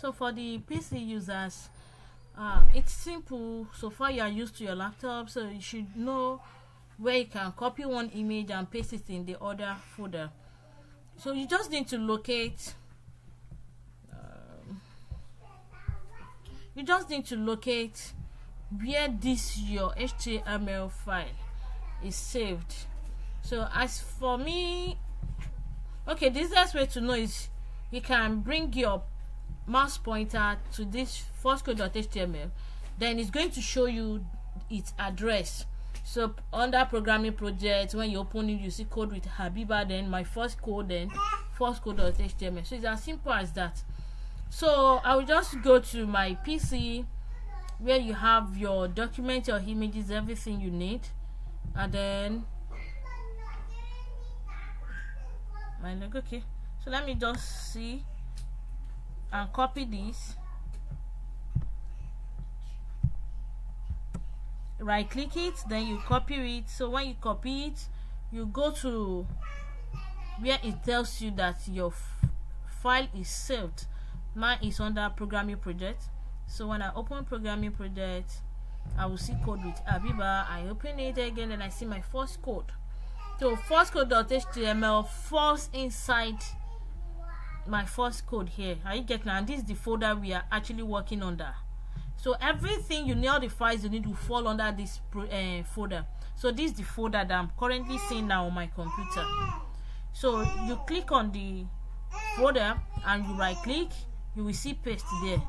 so for the pc users uh, it's simple. So far you are used to your laptop so you should know where you can copy one image and paste it in the other folder. So you just need to locate um, you just need to locate where this your html file is saved. So as for me okay the easiest way to know is you can bring your mouse pointer to this firstcode.html then it's going to show you its address. So under programming project when you open it you see code with Habeebah then my first code then first code.html so it's as simple as that. So i will just go to my pc where you have your document your images everything you need. And then my logo okay. So let me just see and copy this. Right click it then you copy it. So when you copy it you go to where it tells you that your file is saved. Mine is under programming project. So when i open programming project i will see code with abiba i open it again and i see my first code. So first code.html falls inside my first code here. Are you getting and this is the folder we are actually working under. So everything you need all the files you need to fall under this uh, folder. So this is the folder that i'm currently seeing now on my computer. So you click on the folder and you right click you will see paste there.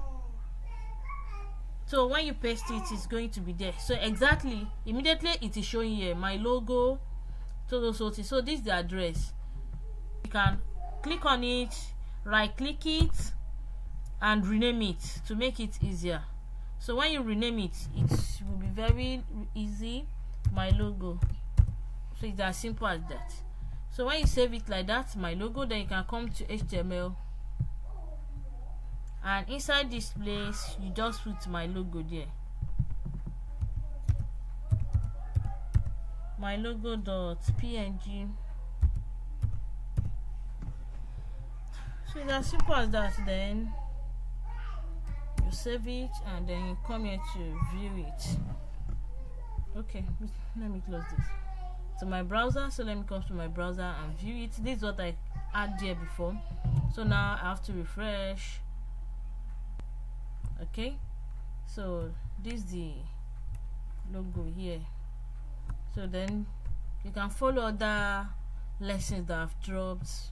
So when you paste it it's going to be there. So exactly immediately it is showing here my logo so so so so this is the address. You can click on it right click it and rename it to make it easier. So when you rename it it will be very easy my logo. So it's as simple as that. So when you save it like that my logo then you can come to html and inside this place you just put my logo there. My logo dot png so it's as simple as that then you save it and then you come here to view it. Okay let me close this. To my browser so let me come to my browser and view it. This is what i had there before. So now i have to refresh. Okay so this is the logo here. So then you can follow other lessons that i've dropped